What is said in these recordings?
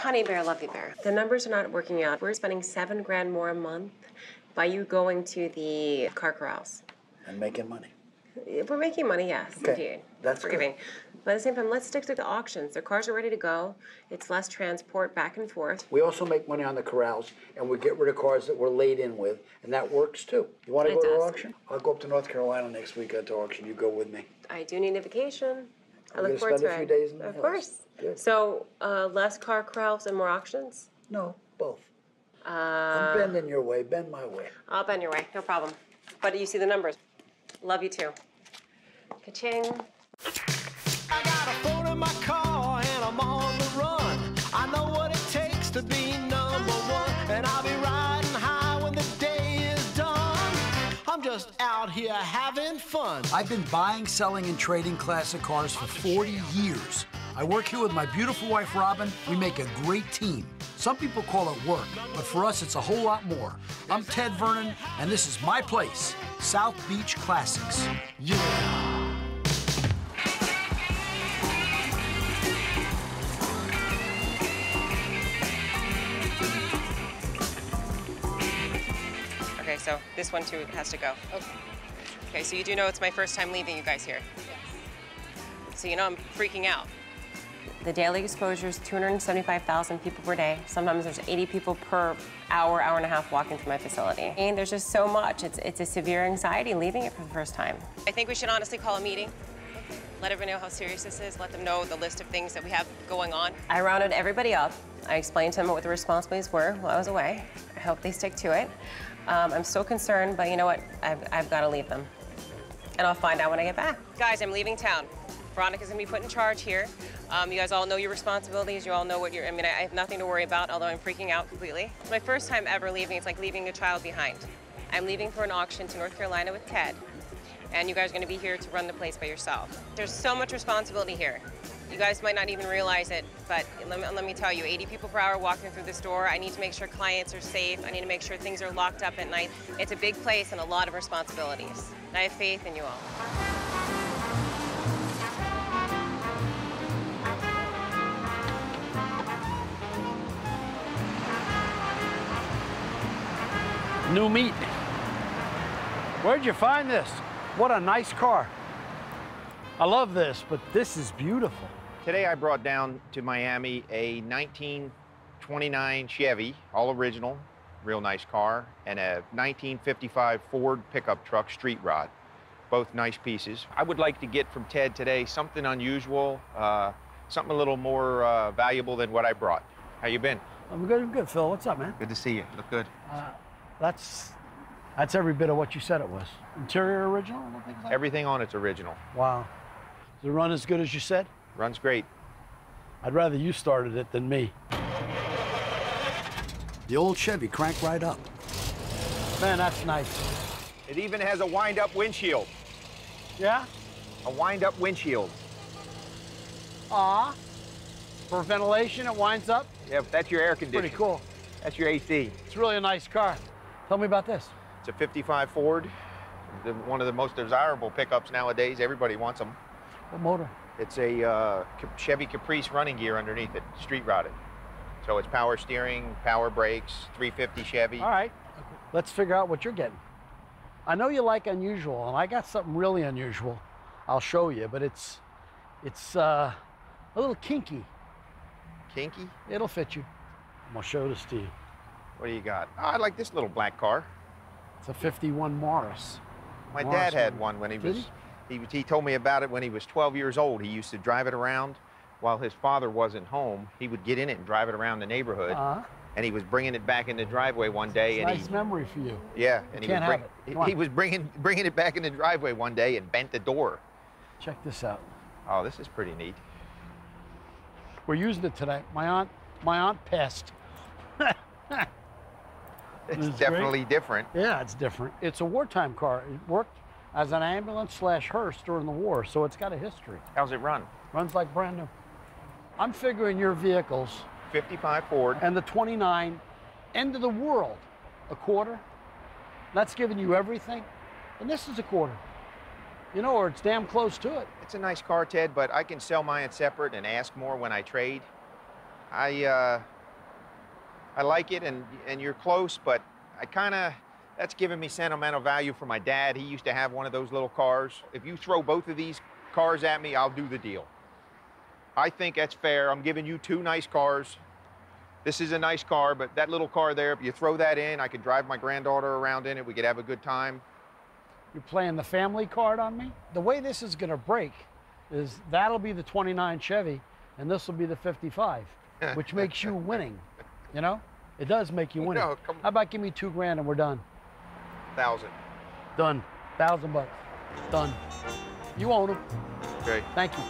Honey bear, lovely bear. The numbers are not working out. We're spending seven grand more a month by you going to the car corrals. And making money. We're making money, yes, Okay, indeed. that's forgiving. good. But at the same time, let's stick to the auctions. The cars are ready to go. It's less transport back and forth. We also make money on the corrals, and we get rid of cars that we're laid in with, and that works too. You want to It go to does. auction? I'll go up to North Carolina next week at the auction. You go with me. I do need a vacation. I We're look gonna forward spend to a few it. days in the of hills. course. Good. So uh, less car corrals and more auctions. No, both. Uh, I'm bending your way. Bend my way. I'll bend your way, no problem. But you see the numbers. Love you too. Ka-ching. I got a phone in my car and I'm on the run. I know what it here having fun. I've been buying, selling, and trading classic cars for 40 years. I work here with my beautiful wife, Robin. We make a great team. Some people call it work, but for us, it's a whole lot more. I'm Ted Vernon, and this is my place, South Beach Classics. Yeah. Okay, so this one too has to go. Okay. Okay, so you do know it's my first time leaving you guys here. So you know I'm freaking out. The daily exposure is 275,000 people per day. Sometimes there's 80 people per hour, hour and a half walking through my facility. And there's just so much. It's, it's a severe anxiety leaving it for the first time. I think we should honestly call a meeting. Let everyone know how serious this is. Let them know the list of things that we have going on. I rounded everybody up. I explained to them what the responsibilities were while I was away. I hope they stick to it. Um, I'm so concerned, but you know what? I've, I've got to leave them. And I'll find out when I get back. Guys, I'm leaving town. Veronica's gonna be put in charge here. Um, you guys all know your responsibilities. You all know what you're, I mean, I have nothing to worry about, although I'm freaking out completely. It's my first time ever leaving. It's like leaving a child behind. I'm leaving for an auction to North Carolina with Ted. And you guys are gonna be here to run the place by yourself. There's so much responsibility here. You guys might not even realize it, but let me, let me tell you, 80 people per hour walking through this door. I need to make sure clients are safe. I need to make sure things are locked up at night. It's a big place and a lot of responsibilities. And I have faith in you all. New meat. Where'd you find this? What a nice car. I love this, but this is beautiful. Today I brought down to Miami a 1929 Chevy, all original, real nice car, and a 1955 Ford pickup truck street rod. Both nice pieces. I would like to get from Ted today something unusual, uh, something a little more uh, valuable than what I brought. How you been? I'm good, I'm good, Phil. What's up, man? Good to see you. Look good. That's that's every bit of what you said it was. Interior original? like Everything on it's original. Wow. Does it run as good as you said? Runs great. I'd rather you started it than me. The old Chevy cranked right up. Man, that's nice. It even has a wind-up windshield. Yeah? A wind-up windshield. Ah. For ventilation, it winds up. Yeah, that's your air conditioning. Pretty cool. That's your AC. It's really a nice car. Tell me about this. It's a 55 Ford, the, one of the most desirable pickups nowadays. Everybody wants them. What motor? It's a uh, Chevy Caprice running gear underneath it, street rodded. So it's power steering, power brakes, 350 Chevy. All right. Let's figure out what you're getting. I know you like unusual, and I got something really unusual. I'll show you, but it's it's uh, a little kinky. Kinky? It'll fit you. I'm gonna show this to you. What do you got? Oh, I like this little black car. It's a 51 Morris. My Morris dad had one. when he Did was, he? he? told me about it when he was 12 years old. He used to drive it around while his father wasn't home. He would get in it and drive it around the neighborhood. Uh-huh. And he was bringing it back in the driveway one day, It's a and nice he, memory for you. yeah, and he can't was, bring, have it. he- he was bringing bringing it back in the driveway one day and bent the door. Check this out. Oh, this is pretty neat. We're using it today. My aunt, my aunt passed. It's It's great. definitely different. Yeah, it's different. It's a wartime car. It worked as an ambulance slash hearse during the war, so it's got a history. How's it run? Runs like brand new. I'm figuring your vehicles 55 Ford. and the 29 end of the world a quarter. That's giving you everything, and this is a quarter. You know, or it's damn close to it. It's a nice car, Ted, but I can sell mine separate and ask more when I trade. I uh, I like it, and and you're close, but I kind of that's giving me sentimental value for my dad. He used to have one of those little cars. If you throw both of these cars at me, I'll do the deal. I think that's fair. I'm giving you two nice cars. This is a nice car, but that little car there, if you throw that in, I could drive my granddaughter around in it. We could have a good time. You're playing the family card on me? The way this is going to break is that'll be the 29 Chevy and this will be the 55, which makes you winning. You know? It does make you winning. No, How about give me two grand and we're done? Thousand. Done. Thousand bucks. Done. You own them. Okay. Thank you.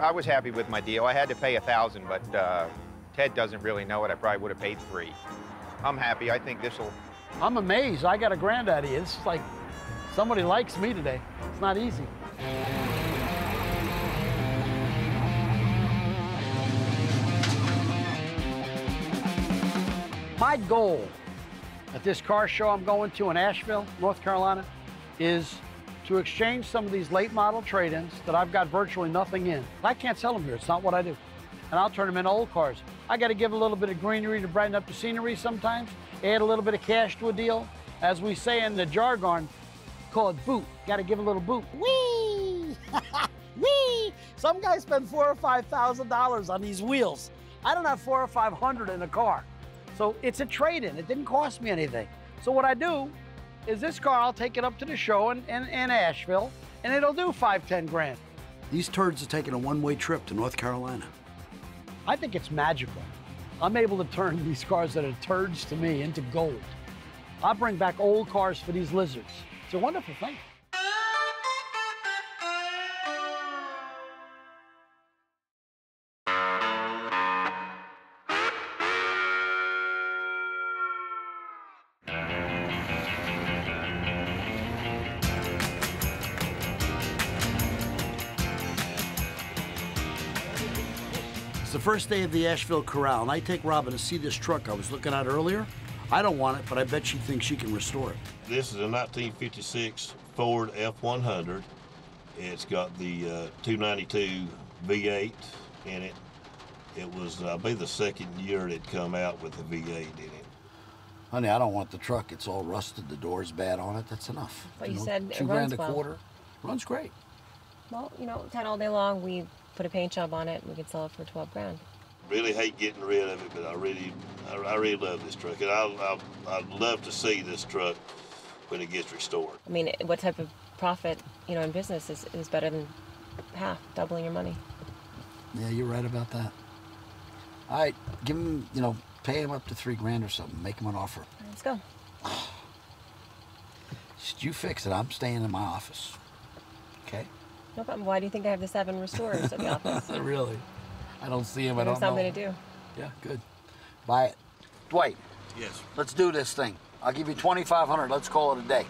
I was happy with my deal. I had to pay a thousand, but uh, Ted doesn't really know it. I probably would have paid three. I'm happy. I think this will. I'm amazed. I got a granddaddy. It's like somebody likes me today. It's not easy. My goal at this car show I'm going to in Asheville, North Carolina, is to exchange some of these late model trade-ins that I've got virtually nothing in. I can't sell them here. It's not what I do. And I'll turn them into old cars. I got to give a little bit of greenery to brighten up the scenery sometimes, add a little bit of cash to a deal. As we say in the jargon, call it boot. Got to give a little boot. Whee! Whee! Some guys spend four or five thousand dollars on these wheels. I don't have four or five hundred in a car. So it's a trade-in. It didn't cost me anything. So what I do is this car, I'll take it up to the show in, in, in Asheville, and it'll do five, ten grand. These turds are taking a one way trip to North Carolina. I think it's magical. I'm able to turn these cars that are turds to me into gold. I'll bring back old cars for these lizards. It's a wonderful thing. First day of the Asheville Corral, and I take Robin to see this truck I was looking at earlier. I don't want it, but I bet she thinks she can restore it. This is a 1956 Ford F100. It's got the uh, 292 V8 in it. It was, I believe, the second year it come out with the V8 in it. Honey, I don't want the truck. It's all rusted. The door's bad on it. That's enough. But you said it two runs grand a well. quarter. Runs great. Well, you know, Ted, all day long, we put a paint job on it. We could sell it for 12 grand. Really hate getting rid of it, but I really, I, I really love this truck, and I'll, I'll, I'd love to see this truck when it gets restored. I mean, what type of profit, you know, in business is, is better than half, doubling your money? Yeah, you're right about that. All right, give him, you know, pay him up to three grand or something. Make him an offer. Let's go. Just you fix it. I'm staying in my office. Okay? No problem. Why do you think I have the seven restorers at the office? really? I don't see him. I There's don't know. something to do. Yeah, good. Buy it. Dwight, Yes. let's do this thing. I'll give you 2500 Let's call it a day.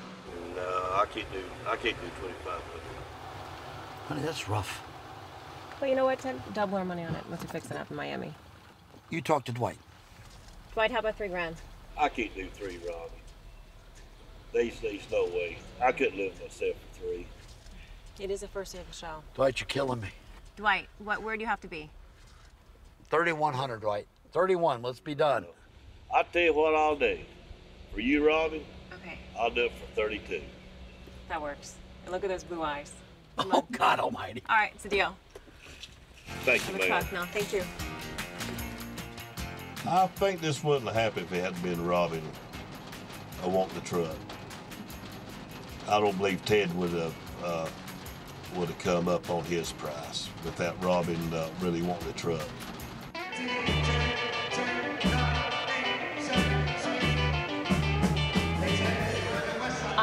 No, I can't do, I can't do 25 Honey, that's rough. But you know what, Ted? Double our money on it once we fix it up in Miami. You talk to Dwight. Dwight, how about three grand? I can't do three, Robbie. There's, there's no way. I couldn't live with myself for three. It is the first day of the show. Dwight, you're killing me. Dwight, what? Where do you have to be? 3100 right? 31. Let's be done. I tell you what I'll do. For you, Robbie, Okay, I'll do it for 32. that works. And look at those blue eyes. Oh, God almighty. All right, it's a deal. Thank you, a man. truck now. Thank you. I think this wouldn't have happened if it hadn't been Robin I want the truck. I don't believe Ted would have uh, would have come up on his price without Robin uh, really wanting the truck.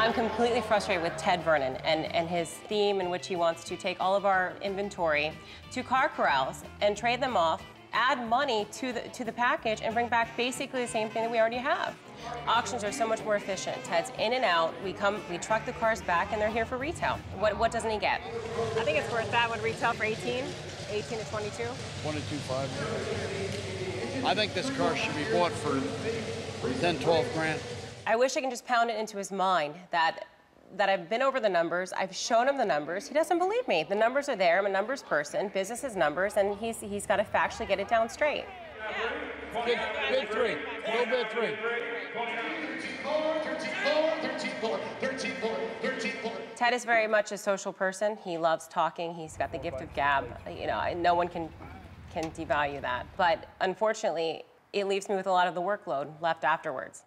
I'm completely frustrated with Ted Vernon and, and his theme in which he wants to take all of our inventory to car corrals and trade them off, add money to the to the package, and bring back basically the same thing that we already have. Auctions are so much more efficient. Ted's in and out. We come, we truck the cars back, and they're here for retail. What what doesn't he get? I think it's worth that. Would retail for 18, 18 to 22. 22.5. I think this car should be bought for 10, 12 grand. I wish I can just pound it into his mind that that I've been over the numbers. I've shown him the numbers. He doesn't believe me. The numbers are there. I'm a numbers person. Business is numbers, and he's he's got to factually get it down straight. Big, big three. Little bit three. Ted is very much a social person. He loves talking. He's got the gift of gab. You know, no one can can devalue that. But unfortunately, it leaves me with a lot of the workload left afterwards.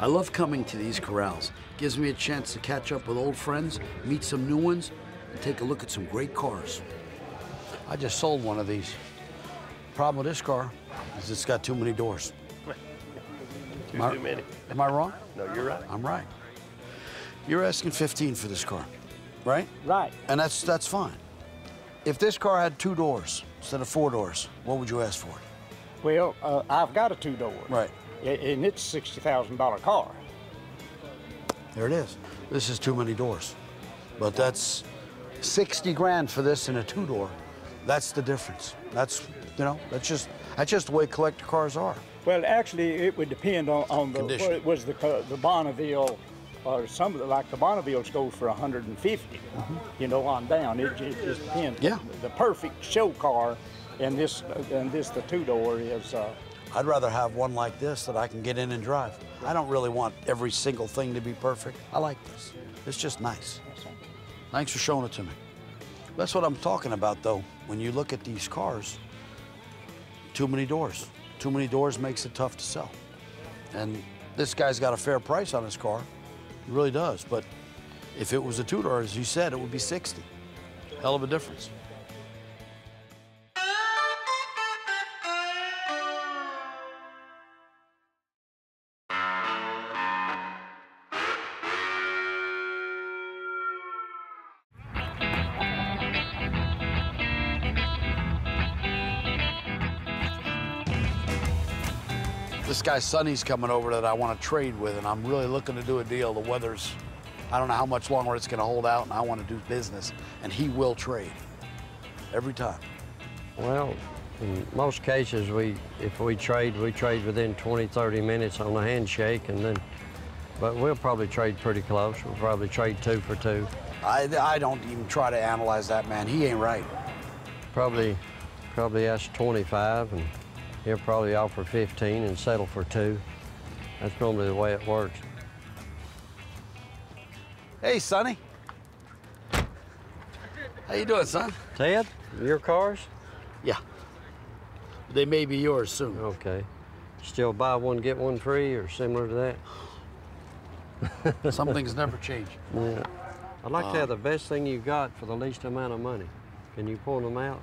I love coming to these corrals. Gives me a chance to catch up with old friends, meet some new ones, and take a look at some great cars. I just sold one of these. Problem with this car is it's got too many doors. Too, Am I- too many. Am I wrong? No, you're right. I'm right. You're asking 15 for this car, right? Right. And that's that's fine. If this car had two doors instead of four doors, what would you ask for it? Well, uh, I've got a two-door. Right. And it's a $60,000 car. There it is. This is too many doors. But that's 60 grand for this in a two door. That's the difference. That's, you know, that's just that's just the way collector cars are. Well, actually, it would depend on, on the Condition. it was the the Bonneville, or some of the like the Bonnevilles go for 150. You know, on down. It, it just depends. Yeah. The perfect show car, and this and this the two door is. Uh, I'd rather have one like this that I can get in and drive. I don't really want every single thing to be perfect. I like this. It's just nice. Thanks for showing it to me. That's what I'm talking about, though. When you look at these cars, too many doors. Too many doors makes it tough to sell. And this guy's got a fair price on his car. He really does. But if it was a two door, as you said, it would be 60. Hell of a difference. This guy Sonny's coming over that I want to trade with, and I'm really looking to do a deal. The weather's, I don't know how much longer it's going to hold out, and I want to do business, and he will trade every time. Well, in most cases, we if we trade, we trade within 20, 30 minutes on a handshake, and then, but we'll probably trade pretty close. We'll probably trade two for two. I, I don't even try to analyze that man. He ain't right. Probably, probably ask 25, and he'll probably offer 15 and settle for two. That's normally the way it works. Hey, Sonny. How you doing, son? Ted, your cars? Yeah. They may be yours soon. Okay. Still buy one get one free, or similar to that? Some things never change. Yeah. I'd like to uh, have the best thing you got for the least amount of money. Can you point them out?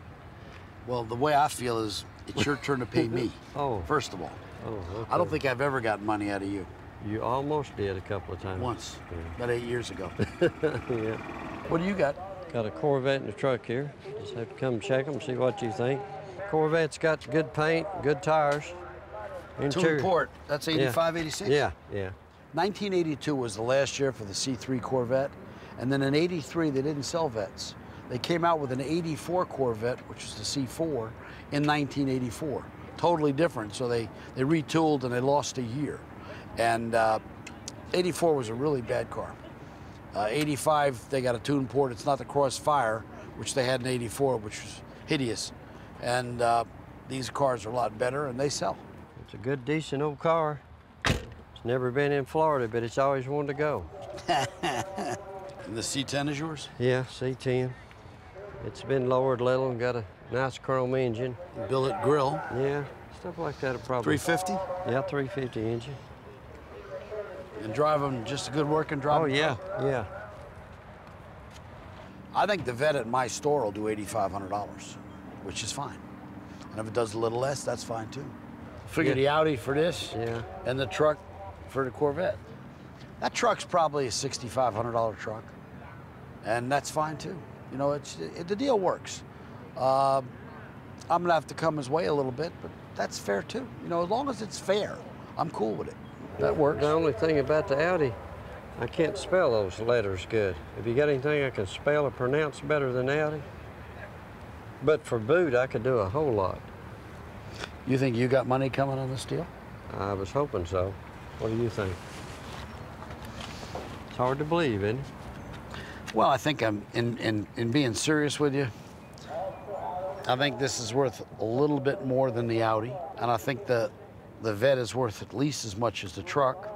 Well, the way I feel is it's your turn to pay me. Oh. First of all, Oh, okay. I don't think I've ever gotten money out of you. You almost did a couple of times. Once, about eight years ago. yeah. What do you got? Got a Corvette in the truck here. Just have to come check them, see what you think. Corvette's got good paint, good tires. Tune port. That's Yeah. 85, 86? Yeah, yeah. 1982 was the last year for the C3 Corvette. And then in 83, they didn't sell vets. They came out with an 84 Corvette, which was the C4, in 1984. Totally different. So they, they retooled and they lost a year. And uh, 84 was a really bad car. Uh, 85, they got a tune port. It's not the Crossfire, which they had in 84, which was hideous. And uh, these cars are a lot better and they sell. It's a good, decent old car. It's never been in Florida, but it's always wanted to go. And the C10 is yours? Yeah, C10. It's been lowered a little and got a nice chrome engine. Billet grill. Yeah, stuff like that. Probably 350? Yeah, 350 engine. And drive them just a good working drive. Oh yeah, yeah. I think the vet at my store will do $8,500, which is fine. And if it does a little less, that's fine too. Figure Yeah. the Audi for this Yeah. and the truck for the Corvette. That truck's probably a $6,500 truck, and that's fine too. You know, it's it, the deal works. Um, I'm gonna have to come his way a little bit, but that's fair too. You know, as long as it's fair, I'm cool with it. That works. The only thing about the Audi, I can't spell those letters good. Have you got anything I can spell or pronounce better than Audi? But for boot, I could do a whole lot. You think you got money coming on this deal? I was hoping so. What do you think? It's hard to believe, isn't it? Well, I think I'm in, in, in being serious with you. I think this is worth a little bit more than the Audi, and I think the the Vet is worth at least as much as the truck.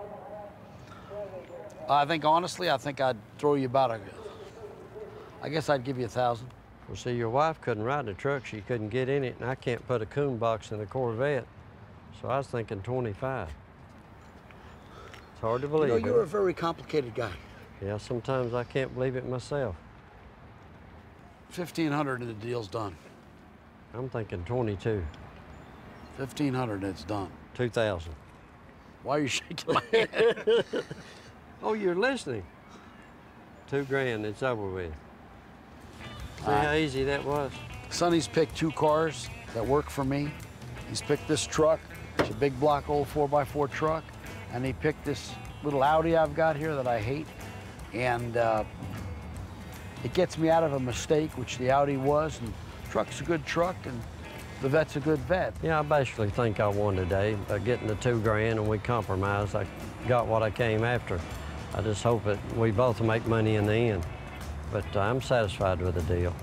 I think honestly, I think I'd throw you about a. I guess I'd give you a thousand. Well, see, your wife couldn't ride the truck. She couldn't get in it, and I can't put a coon box in a Corvette. So I was thinking 25. It's hard to You believe. know, you're a very complicated guy. Yeah, sometimes I can't believe it myself. Fifteen hundred and the deal's done. I'm thinking 22, Fifteen hundred, it's done. 2,000. Why are you shaking my head? Oh, you're listening. Two grand, it's over with. See right. how easy that was? Sonny's picked two cars that work for me. He's picked this truck. It's a big block old 4x4 truck. And he picked this little Audi I've got here that I hate. And uh, it gets me out of a mistake, which the Audi was. And truck's a good truck, and the vet's a good vet. Yeah, I basically think I won today by getting the two grand and we compromised. I got what I came after. I just hope that we both make money in the end. But uh, I'm satisfied with the deal.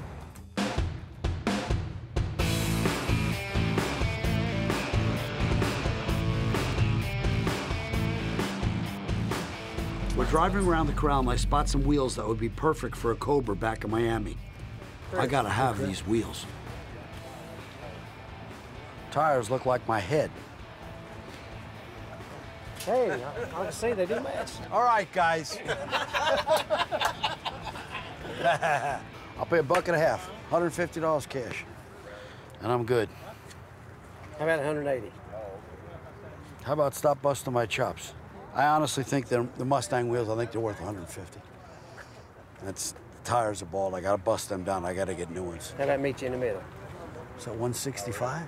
We're driving around the corral and I spot some wheels that would be perfect for a Cobra back in Miami. I gotta have these wheels. Tires look like my head. Hey, I, I can see they do match. All right, guys. I'll pay a buck and a half, $150 cash. And I'm good. How about 180? How about stop busting my chops? I honestly think the, the Mustang wheels, I think they're worth 150. That's the tires are bald. I gotta bust them down. I gotta get new ones. How I meet you in the middle? So 165?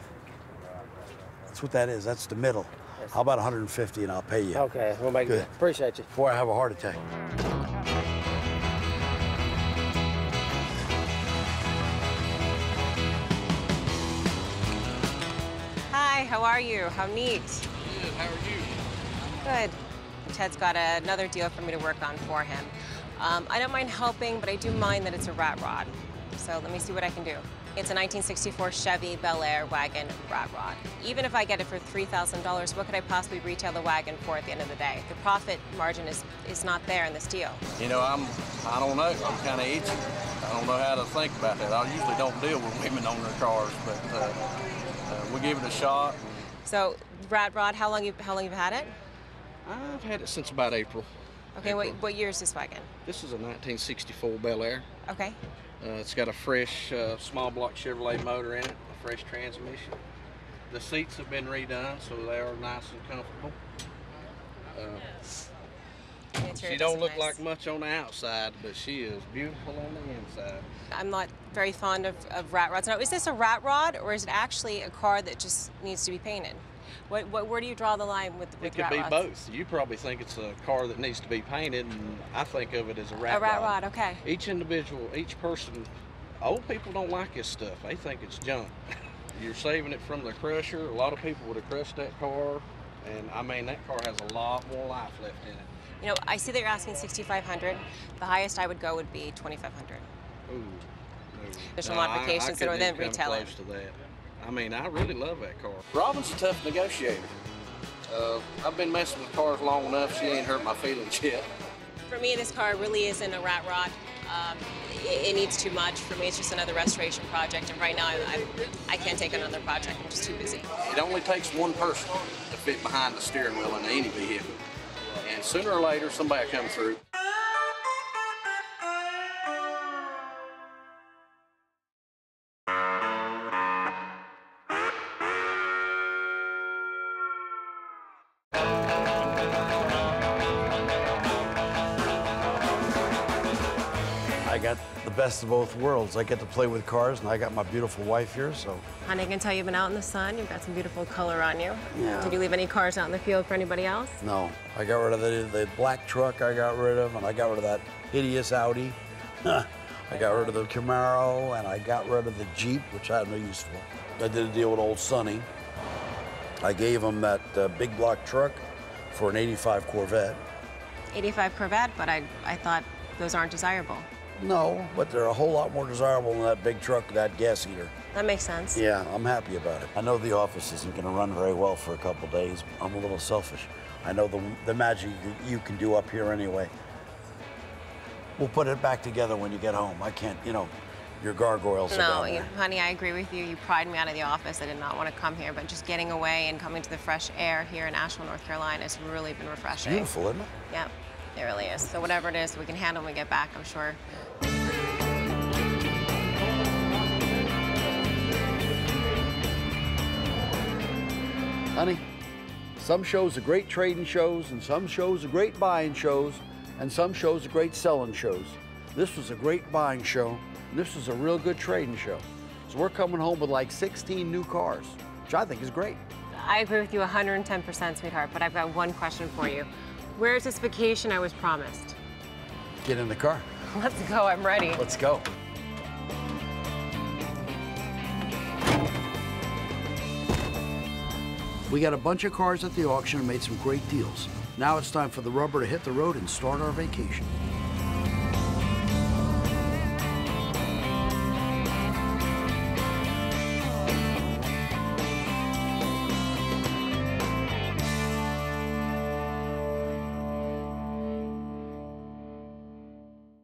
That's what that is. That's the middle. How about 150 and I'll pay you Okay, we'll make Good. it. Appreciate you. before I have a heart attack. Hi, how are you? How neat. Good, how are you? Good. Ted's got another deal for me to work on for him. Um, I don't mind helping, but I do mind that it's a rat rod. So let me see what I can do. It's a 1964 Chevy Bel Air wagon rat rod. Even if I get it for $3,000, what could I possibly retail the wagon for at the end of the day? The profit margin is, is not there in this deal. You know, I'm, I don't know. I'm kind of itchy. I don't know how to think about that. I usually don't deal with women on their cars, but uh, uh, we give it a shot. So, rat rod, how long you how long you've had it? I've had it since about April. Okay, what, what year is this wagon? This is a 1964 Bel Air. Okay. Uh, it's got a fresh uh, small block Chevrolet motor in it, a fresh transmission. The seats have been redone, so they are nice and comfortable. Uh, she don't look nice. like much on the outside, but she is beautiful on the inside. I'm not very fond of, of rat rods. Now, is this a rat rod or is it actually a car that just needs to be painted? What, what, where do you draw the line with, with It could be rods? both. You probably think it's a car that needs to be painted, and I think of it as a rat A rat rod. rod, okay. Each individual, each person, old people don't like this stuff. They think it's junk. You're saving it from the crusher. A lot of people would have crushed that car, and I mean that car has a lot more life left in it. You know, I see that you're asking 6,500. The highest I would go would be 2,500. Ooh. There's some No, I- I modifications that are then come retailing. close to that. I mean, I really love that car. Robin's a tough negotiator. Uh, I've been messing with cars long enough. She ain't hurt my feelings yet. For me, this car really isn't a rat rod. Um, it, it needs too much. For me, it's just another restoration project. And right now, I, I, I can't take another project. I'm just too busy. It only takes one person to fit behind the steering wheel in any vehicle. And sooner or later, somebody will come through. I got the best of both worlds. I get to play with cars, and I got my beautiful wife here, so Honey, I can tell you've been out in the sun. You've got some beautiful color on you. Yeah. Did you leave any cars out in the field for anybody else? no. I got rid of the, the black truck I got rid of, and I got rid of that hideous Audi. I got rid of the Camaro, and I got rid of the Jeep, which I had no use for. I did a deal with old Sonny. I gave him that uh, big block truck for an 85 Corvette. 85 Corvette, but I, I thought those aren't desirable. No, but they're a whole lot more desirable than that big truck that gas heater. That makes sense. Yeah, I'm happy about it. I know the office isn't going to run very well for a couple days. I'm a little selfish. I know the, the magic that you can do up here anyway. We'll put it back together when you get home. I can't, you know, your gargoyles are No, down you, there. honey, I agree with you. You pried me out of the office. I did not want to come here, but just getting away and coming to the fresh air here in Asheville, North Carolina has really been refreshing. Beautiful, isn't it? Yep, it really is. So whatever it is, we can handle when we get back, I'm sure. Honey, some shows are great trading shows, and some shows are great buying shows, and some shows are great selling shows. This was a great buying show, and this was a real good trading show. So we're coming home with like 16 new cars, which I think is great. I agree with you 110%, sweetheart, but I've got one question for you. Where's this vacation I was promised? Get in the car. Let's go, I'm ready. Let's go. We got a bunch of cars at the auction and made some great deals. Now it's time for the rubber to hit the road and start our vacation.